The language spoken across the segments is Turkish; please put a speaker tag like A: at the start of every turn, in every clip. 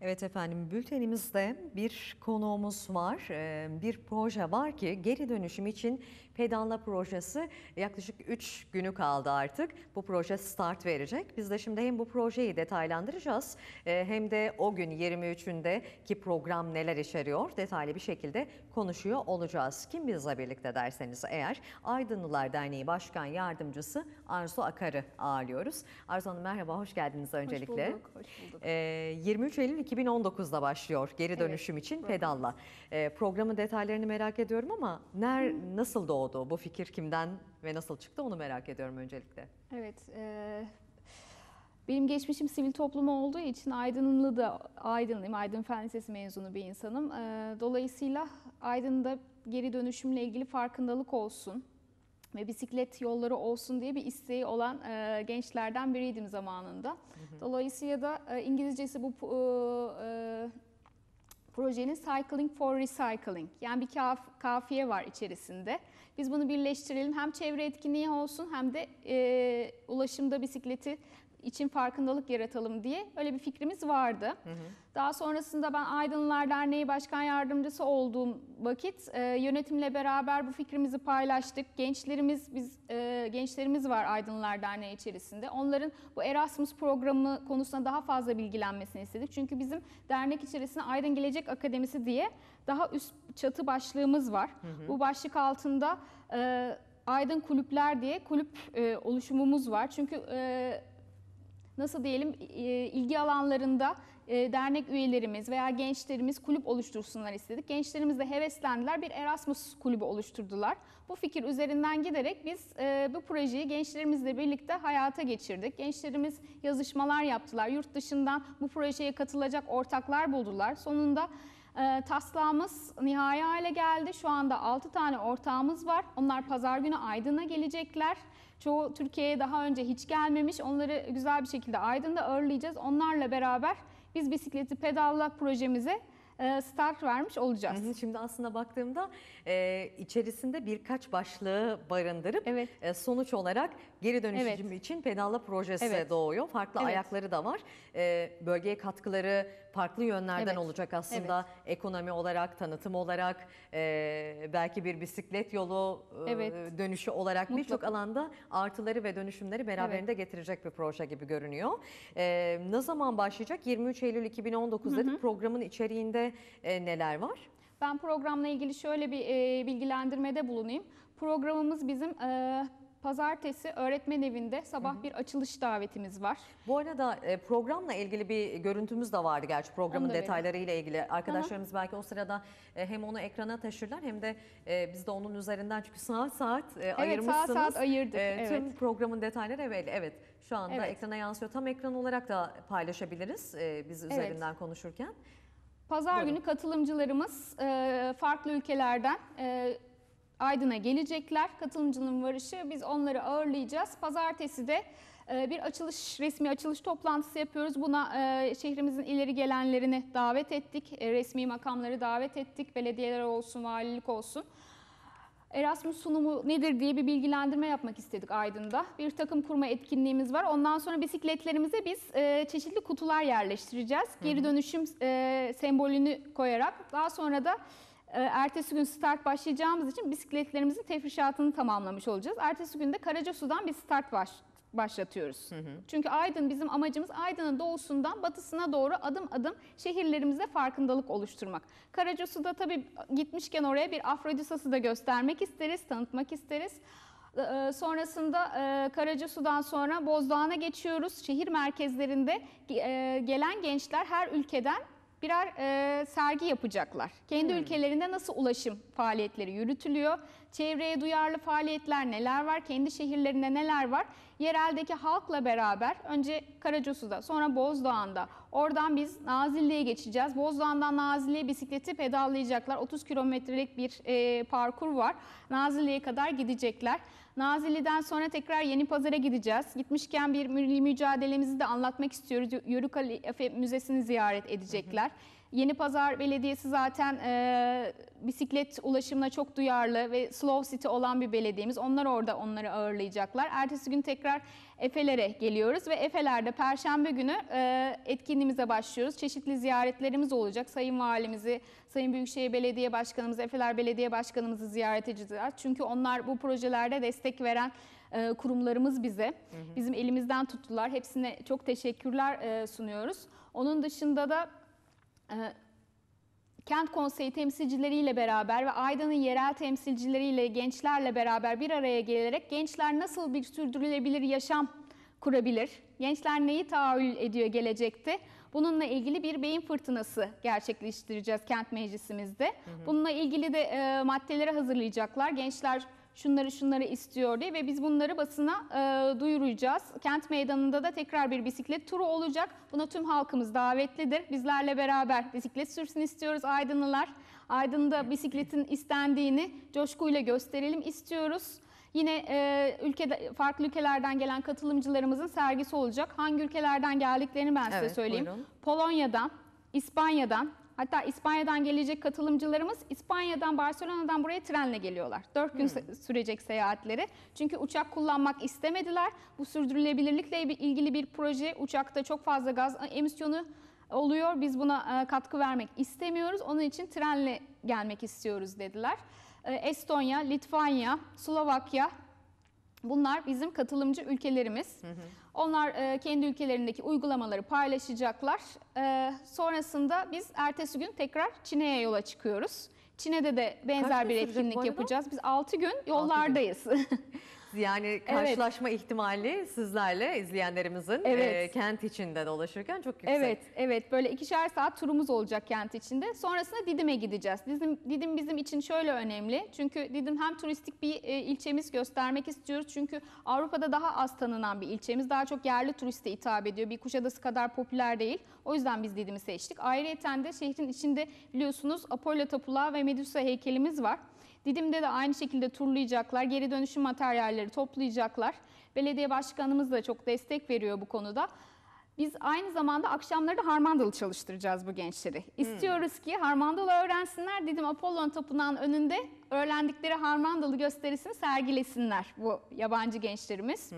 A: Evet efendim bültenimizde bir konuğumuz var. Ee, Bir proje var ki geri dönüşüm için pedalla projesi yaklaşık 3 günü kaldı artık. Bu proje start verecek. Biz de şimdi hem bu projeyi detaylandıracağız e, hem de o gün 23'ünde ki program neler içeriyor detaylı bir şekilde konuşuyor olacağız. Kim bizle birlikte derseniz eğer Aydınlılar Derneği Başkan Yardımcısı Arzu Akar'ı ağırlıyoruz. Arzu Hanım merhaba hoş geldiniz öncelikle.
B: Hoş bulduk, hoş bulduk.
A: Ee, 23 Eylül 2019'da başlıyor geri dönüşüm için pedalla. Ee, programın detaylarını merak ediyorum ama ner nasıl doğdu bu fikir kimden ve nasıl çıktı onu merak ediyorum öncelikle.
B: Evet, e, benim geçmişim sivil toplum olduğu için Aydınlı da Aydınlıyım, Aydın Fen Lisesi mezunu bir insanım. E, dolayısıyla Aydın'da geri dönüşümle ilgili farkındalık olsun ve bisiklet yolları olsun diye bir isteği olan e, gençlerden biriydim zamanında. Dolayısıyla da e, İngilizcesi bu e, projenin Cycling for Recycling. Yani bir kaf, kafiye var içerisinde. Biz bunu birleştirelim. Hem çevre etkinliği olsun hem de e, ulaşımda bisikleti için farkındalık yaratalım diye öyle bir fikrimiz vardı. Daha sonrasında ben Aydınlılar Derneği Başkan Yardımcısı olduğum vakit e, yönetimle beraber bu fikrimizi paylaştık. Gençlerimiz biz e, gençlerimiz var Aydınlılar Derneği içerisinde. Onların bu Erasmus programı konusunda daha fazla bilgilenmesini istedik. Çünkü bizim dernek içerisinde Aydın Gelecek Akademisi diye daha üst çatı başlığımız var. Bu başlık altında e, Aydın Kulüpler diye kulüp e, oluşumumuz var. Çünkü e, nasıl diyelim ilgi alanlarında e, dernek üyelerimiz veya gençlerimiz kulüp oluştursunlar istedik. Gençlerimiz de heveslendiler. Bir Erasmus kulübü oluşturdular. Bu fikir üzerinden giderek biz e, bu projeyi gençlerimizle birlikte hayata geçirdik. Gençlerimiz yazışmalar yaptılar. Yurt dışından bu projeye katılacak ortaklar buldular. Sonunda e, taslağımız nihai hale geldi. Şu anda 6 tane ortağımız var. Onlar pazar günü Aydın'a gelecekler. Çoğu Türkiye'ye daha önce hiç gelmemiş. Onları güzel bir şekilde Aydın'da ağırlayacağız. Onlarla beraber biz bisikleti pedalla projemize start vermiş olacağız.
A: Hı hı, Şimdi aslında baktığımda e, içerisinde birkaç başlığı barındırıp
B: Evet.
A: e, sonuç olarak geri dönüşüm
B: Evet.
A: için pedalla projesi
B: Evet.
A: doğuyor. Farklı
B: Evet.
A: ayakları da var. E, bölgeye katkıları farklı yönlerden
B: Evet.
A: olacak aslında. Ekonomi olarak, tanıtım olarak, e, belki bir bisiklet yolu e,
B: Evet.
A: dönüşü olarak birçok alanda artıları ve dönüşümleri beraberinde getirecek bir proje gibi görünüyor. E, ne zaman başlayacak? 23 Eylül 2019 dedik. Programın içeriğinde e, neler var?
B: Ben programla ilgili şöyle bir e, bilgilendirmede bulunayım. Programımız bizim e, pazartesi öğretmen evinde sabah bir açılış davetimiz var.
A: Bu arada e, programla ilgili bir görüntümüz de vardı gerçi programın
B: Onu da verelim.
A: detayları ile ilgili. Arkadaşlarımız belki o sırada e, hem onu ekrana taşırlar hem de e, biz de onun üzerinden çünkü saat saat e, ayırmışsınız.
B: saat saat ayırdık,
A: E, Tüm
B: evet.
A: programın detayları evet, evet şu anda
B: Evet.
A: ekrana yansıyor. Tam ekran olarak da paylaşabiliriz biz üzerinden konuşurken.
B: Pazar
A: Buyurun.
B: günü katılımcılarımız e, farklı ülkelerden e, Aydın'a gelecekler. Katılımcının varışı biz onları ağırlayacağız. Pazartesi de e, bir açılış resmi açılış toplantısı yapıyoruz. Buna e, şehrimizin ileri gelenlerini davet ettik. E, resmi makamları davet ettik. Belediyeler olsun, valilik olsun. Erasmus sunumu nedir diye bir bilgilendirme yapmak istedik Aydın'da. Bir takım kurma etkinliğimiz var. Ondan sonra bisikletlerimize biz e, çeşitli kutular yerleştireceğiz. Geri dönüşüm e, sembolünü koyarak. Daha sonra da e, ertesi gün start başlayacağımız için bisikletlerimizin tefrişatını tamamlamış olacağız. Ertesi gün de Karacasu'dan bir start baş, başlatıyoruz. Çünkü Aydın bizim amacımız Aydın'ın doğusundan batısına doğru adım adım şehirlerimizde farkındalık oluşturmak. Karacasu'da tabii gitmişken oraya bir Afrodisas'ı da göstermek isteriz, tanıtmak isteriz. Ee, Sonrasında e, Karacasu'dan sonra Bozdağ'a geçiyoruz. Şehir merkezlerinde e, gelen gençler her ülkeden birer e, sergi yapacaklar. Kendi ülkelerinde nasıl ulaşım faaliyetleri yürütülüyor? Çevreye duyarlı faaliyetler neler var? Kendi şehirlerinde neler var? Yereldeki halkla beraber önce Karacasu'da sonra Bozdağ'ında oradan biz Nazilli'ye geçeceğiz. Bozdağ'dan Nazilli'ye bisikleti pedallayacaklar. 30 kilometrelik bir e, parkur var. Nazilli'ye kadar gidecekler. Nazilli'den sonra tekrar Yeni Pazar'a gideceğiz. Gitmişken bir milli mücadelemizi de anlatmak istiyoruz. Yörük Ali Efe Müzesi'ni ziyaret edecekler. Yeni Pazar Belediyesi zaten e, bisiklet ulaşımına çok duyarlı ve slow city olan bir belediyemiz. Onlar orada onları ağırlayacaklar. Ertesi gün tekrar Efeler'e geliyoruz ve Efeler'de Perşembe günü e, etkinliğimize başlıyoruz. Çeşitli ziyaretlerimiz olacak. Sayın Valimizi, Sayın Büyükşehir Belediye Başkanımızı, Efeler Belediye Başkanımızı ziyaret edeceğiz. Çünkü onlar bu projelerde destek veren e, kurumlarımız bize. Bizim elimizden tuttular. Hepsine çok teşekkürler e, sunuyoruz. Onun dışında da Kent Konseyi temsilcileriyle beraber ve Aydın'ın yerel temsilcileriyle, gençlerle beraber bir araya gelerek gençler nasıl bir sürdürülebilir yaşam kurabilir? Gençler neyi tahayyül ediyor gelecekte? Bununla ilgili bir beyin fırtınası gerçekleştireceğiz kent meclisimizde. Bununla ilgili de e, maddeleri hazırlayacaklar. Gençler şunları şunları istiyor diye ve biz bunları basına e, duyuracağız. Kent meydanında da tekrar bir bisiklet turu olacak. Buna tüm halkımız davetlidir. Bizlerle beraber bisiklet sürsün istiyoruz Aydınlılar. Aydın'da bisikletin istendiğini coşkuyla gösterelim istiyoruz. Yine e, ülkede farklı ülkelerden gelen katılımcılarımızın sergisi olacak. Hangi ülkelerden geldiklerini ben size
A: Evet,
B: söyleyeyim.
A: buyurun.
B: Polonya'dan, İspanya'dan, hatta İspanya'dan gelecek katılımcılarımız İspanya'dan, Barcelona'dan buraya trenle geliyorlar. 4 gün se- sürecek seyahatleri. Çünkü uçak kullanmak istemediler. Bu sürdürülebilirlikle ilgili bir proje. Uçakta çok fazla gaz emisyonu oluyor. Biz buna e, katkı vermek istemiyoruz. Onun için trenle gelmek istiyoruz dediler. E, Estonya, Litvanya, Slovakya, Bunlar bizim katılımcı ülkelerimiz. Onlar e, kendi ülkelerindeki uygulamaları paylaşacaklar. E, sonrasında biz ertesi gün tekrar Çin'e yola çıkıyoruz. Çin'de de benzer
A: gün
B: bir etkinlik yapacağız. Biz 6 gün yollardayız.
A: Yani karşılaşma ihtimali sizlerle izleyenlerimizin
B: Evet.
A: e, kent içinde dolaşırken çok yüksek.
B: Evet, evet. Böyle ikişer saat turumuz olacak kent içinde. Sonrasında Didim'e gideceğiz. Didim, Didim bizim için şöyle önemli. Çünkü Didim hem turistik bir e, ilçemiz göstermek istiyoruz. Çünkü Avrupa'da daha az tanınan bir ilçemiz. Daha çok yerli turiste hitap ediyor. Bir Kuşadası kadar popüler değil. O yüzden biz Didim'i seçtik. Ayrıca de şehrin içinde biliyorsunuz Apollo Tapulağı ve Medusa heykelimiz var. Didim'de de aynı şekilde turlayacaklar. Geri dönüşüm materyalleri toplayacaklar. Belediye başkanımız da çok destek veriyor bu konuda. Biz aynı zamanda akşamları da harmandalı çalıştıracağız bu gençleri. İstiyoruz ki harmandalı öğrensinler. Didim Apollon Tapınağı'nın önünde öğrendikleri harmandalı gösterisini sergilesinler bu yabancı gençlerimiz.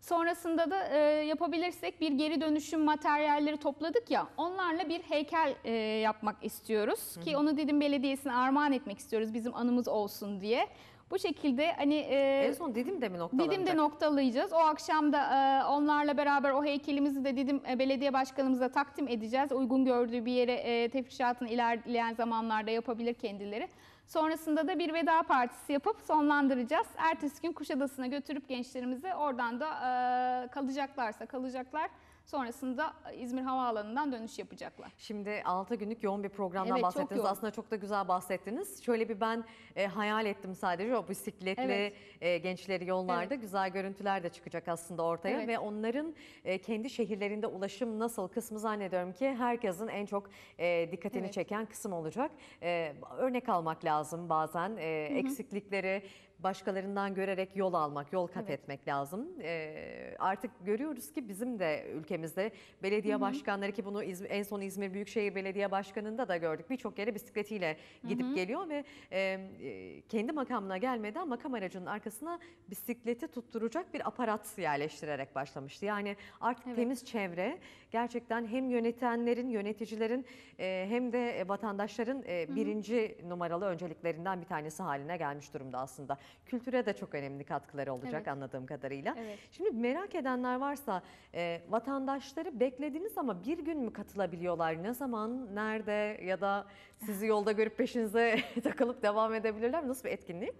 B: Sonrasında da e, yapabilirsek bir geri dönüşüm materyalleri topladık ya onlarla bir heykel e, yapmak istiyoruz ki onu Didim Belediyesi'ne armağan etmek istiyoruz bizim anımız olsun diye. Bu şekilde hani e,
A: En son dedim de mi noktalanacak?
B: Didim'de noktalayacağız. O akşam da e, onlarla beraber o heykelimizi de Didim e, Belediye Başkanımıza takdim edeceğiz. Uygun gördüğü bir yere e, tefrişatını ilerleyen zamanlarda yapabilir kendileri. Sonrasında da bir veda partisi yapıp sonlandıracağız. Ertesi gün Kuşadası'na götürüp gençlerimizi oradan da e, kalacaklarsa kalacaklar. Sonrasında İzmir Havaalanı'ndan dönüş yapacaklar.
A: Şimdi 6 günlük yoğun bir programdan
B: Evet, çok
A: bahsettiniz.
B: yoğun.
A: Aslında çok da güzel bahsettiniz. Şöyle bir ben e, hayal ettim sadece o bisikletli
B: Evet.
A: e, gençleri yollarda güzel görüntüler de çıkacak aslında ortaya
B: Evet.
A: ve onların e, kendi şehirlerinde ulaşım nasıl kısmı zannediyorum ki herkesin en çok e, dikkatini
B: Evet.
A: çeken kısım olacak. E, örnek almak lazım bazen e, eksiklikleri başkalarından görerek yol almak, yol kat
B: Evet.
A: etmek lazım. E, artık görüyoruz ki bizim de ülkemizde belediye başkanları ki bunu İzmir- en son İzmir Büyükşehir Belediye Başkanı'nda da gördük. Birçok yere bisikletiyle gidip geliyor ve e, e, kendi makamına gelmeden makam aracının arkasına bisikleti tutturacak bir aparat yerleştirerek başlamıştı. Yani artık
B: Evet.
A: temiz çevre gerçekten hem yönetenlerin, yöneticilerin e, hem de vatandaşların e, birinci numaralı önceliklerinden bir tanesi haline gelmiş durumda aslında. Kültüre de çok önemli katkıları olacak
B: Evet.
A: anladığım kadarıyla.
B: Evet.
A: Şimdi merak edenler varsa e, vatandaşları beklediniz ama bir gün mü katılabiliyorlar? Ne zaman, nerede ya da sizi yolda görüp peşinize takılıp devam edebilirler? Nasıl bir etkinlik?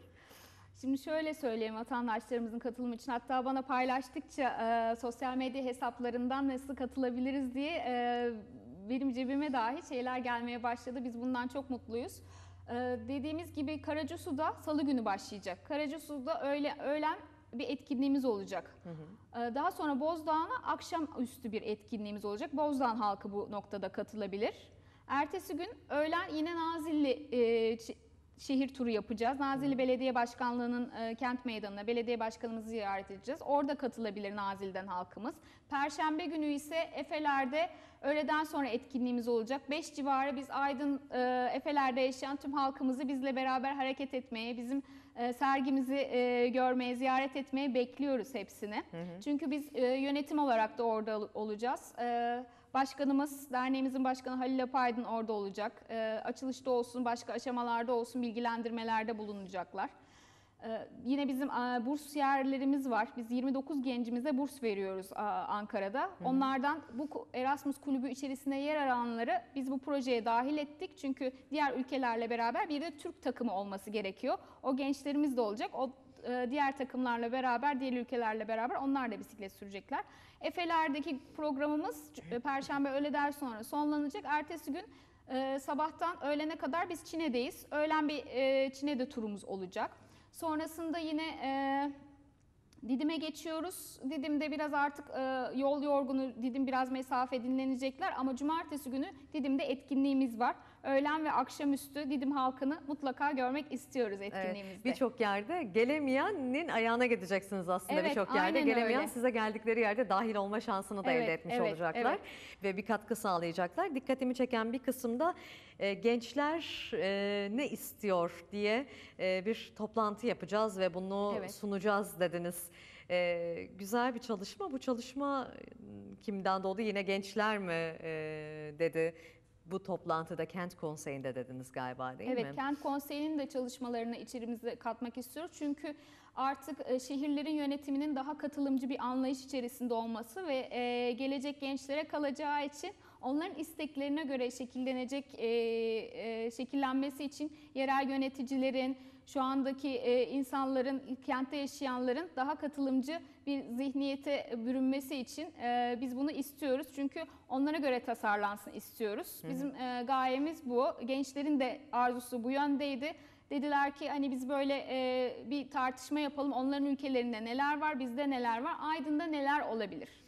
B: Şimdi şöyle söyleyeyim vatandaşlarımızın katılımı için hatta bana paylaştıkça e, sosyal medya hesaplarından nasıl katılabiliriz diye e, benim cebime dahi şeyler gelmeye başladı. Biz bundan çok mutluyuz. E, dediğimiz gibi Karacasu'da salı günü başlayacak. Karacasu'da öğle, öğlen bir etkinliğimiz olacak. E, daha sonra Bozdağ'ına akşamüstü bir etkinliğimiz olacak. Bozdağ halkı bu noktada katılabilir. Ertesi gün öğlen yine şehir turu yapacağız. Nazilli Belediye Başkanlığı'nın e, kent meydanına belediye başkanımızı ziyaret edeceğiz. Orada katılabilir Nazilli'den halkımız. Perşembe günü ise Efeler'de öğleden sonra etkinliğimiz olacak. 5 civarı biz Aydın e, Efeler'de yaşayan tüm halkımızı bizle beraber hareket etmeye, bizim e, sergimizi e, görmeye, ziyaret etmeye bekliyoruz hepsini. Çünkü biz e, yönetim olarak da orada ol- olacağız. E, Başkanımız, derneğimizin başkanı Halil Apaydın orada olacak. E, açılışta olsun, başka aşamalarda olsun bilgilendirmelerde bulunacaklar. Ee, yine bizim e, burs yerlerimiz var. Biz 29 gencimize burs veriyoruz Ankara'da. Onlardan bu Erasmus kulübü içerisinde yer alanları biz bu projeye dahil ettik. Çünkü diğer ülkelerle beraber bir de Türk takımı olması gerekiyor. O gençlerimiz de olacak. O e, diğer takımlarla beraber, diğer ülkelerle beraber onlar da bisiklet sürecekler. Efeler'deki programımız e, Perşembe öğleden sonra sonlanacak. Ertesi gün e, sabahtan öğlene kadar biz Çin'edeyiz. Öğlen bir e, Çin'de turumuz olacak. Sonrasında yine e, Didim'e geçiyoruz. Didim'de biraz artık e, yol yorgunu, Didim biraz mesafe dinlenecekler ama cumartesi günü Didim'de etkinliğimiz var. Öğlen ve akşamüstü Didim halkını mutlaka görmek istiyoruz
A: Evet,
B: etkinliğimizde.
A: Birçok yerde gelemeyenin ayağına gideceksiniz aslında
B: Evet,
A: birçok yerde. Gelemeyen
B: öyle.
A: size geldikleri yerde dahil olma şansını da
B: Evet,
A: elde etmiş
B: evet,
A: olacaklar.
B: evet.
A: Ve bir katkı sağlayacaklar. Dikkatimi çeken bir kısımda e, gençler e, ne istiyor diye e, bir toplantı yapacağız ve bunu
B: Evet.
A: sunacağız dediniz. E, güzel bir çalışma. Bu çalışma e, kimden doğdu? Yine gençler mi e, dedi? Bu toplantıda kent konseyinde dediniz galiba değil
B: evet,
A: mi?
B: kent konseyinin de çalışmalarını içerimize katmak istiyoruz. Çünkü artık e, şehirlerin yönetiminin daha katılımcı bir anlayış içerisinde olması ve e, gelecek gençlere kalacağı için onların isteklerine göre şekillenecek e, şekillenmesi için yerel yöneticilerin, şu andaki e, insanların, kentte yaşayanların daha katılımcı bir zihniyete bürünmesi için e, biz bunu istiyoruz. Çünkü onlara göre tasarlansın istiyoruz. Bizim e, gayemiz bu. Gençlerin de arzusu bu yöndeydi. Dediler ki hani biz böyle e, bir tartışma yapalım. Onların ülkelerinde neler var, bizde neler var, Aydın'da neler olabilir?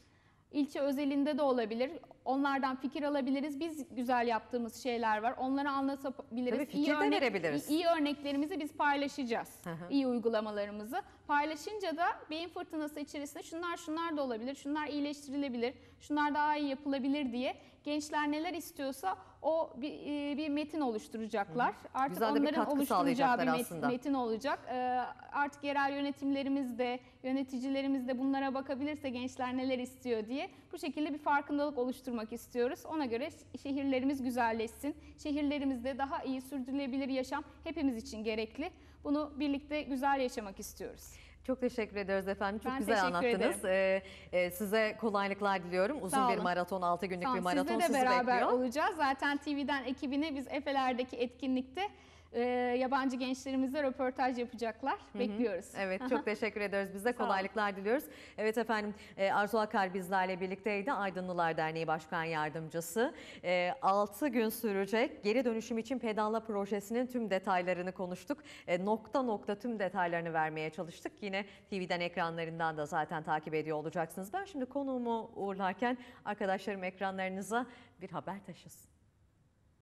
B: İlçe özelinde de olabilir. Onlardan fikir alabiliriz. Biz güzel yaptığımız şeyler var. Onlara anlatabiliriz.
A: Tabii fikir de verebiliriz.
B: iyi örneklerimizi biz paylaşacağız.
A: Hı hı.
B: iyi uygulamalarımızı. Paylaşınca da beyin fırtınası içerisinde şunlar şunlar da olabilir, şunlar iyileştirilebilir, şunlar daha iyi yapılabilir diye gençler neler istiyorsa o bir, e, bir metin oluşturacaklar. Artık
A: Güzel de bir
B: onların
A: katkı
B: oluşturacağı
A: sağlayacaklar
B: bir met-
A: aslında.
B: metin olacak. Ee, artık yerel yönetimlerimiz de, yöneticilerimiz de bunlara bakabilirse gençler neler istiyor diye bu şekilde bir farkındalık oluşturmak istiyoruz. Ona göre ş- şehirlerimiz güzelleşsin. Şehirlerimizde daha iyi sürdürülebilir yaşam hepimiz için gerekli. Bunu birlikte güzel yaşamak istiyoruz.
A: Çok teşekkür ederiz efendim. Çok
B: Ben
A: güzel anlattınız. Ee, e, size kolaylıklar diliyorum. Uzun bir maraton, 6 günlük bir maraton
B: sizle de
A: sizi
B: beraber
A: bekliyor.
B: olacağız. Zaten TV'den ekibine biz Efeler'deki etkinlikte e, yabancı gençlerimizle röportaj yapacaklar. Bekliyoruz.
A: Evet çok teşekkür ediyoruz. Biz de kolaylıklar diliyoruz. Evet efendim e, Arzu Akar bizlerle birlikteydi. Aydınlılar Derneği Başkan Yardımcısı. 6 gün sürecek geri dönüşüm için pedalla projesinin tüm detaylarını konuştuk. E, Nokta nokta tüm detaylarını vermeye çalıştık. Yine TV'den ekranlarından da zaten takip ediyor olacaksınız. Ben şimdi konuğumu uğurlarken arkadaşlarım ekranlarınıza bir haber taşısın.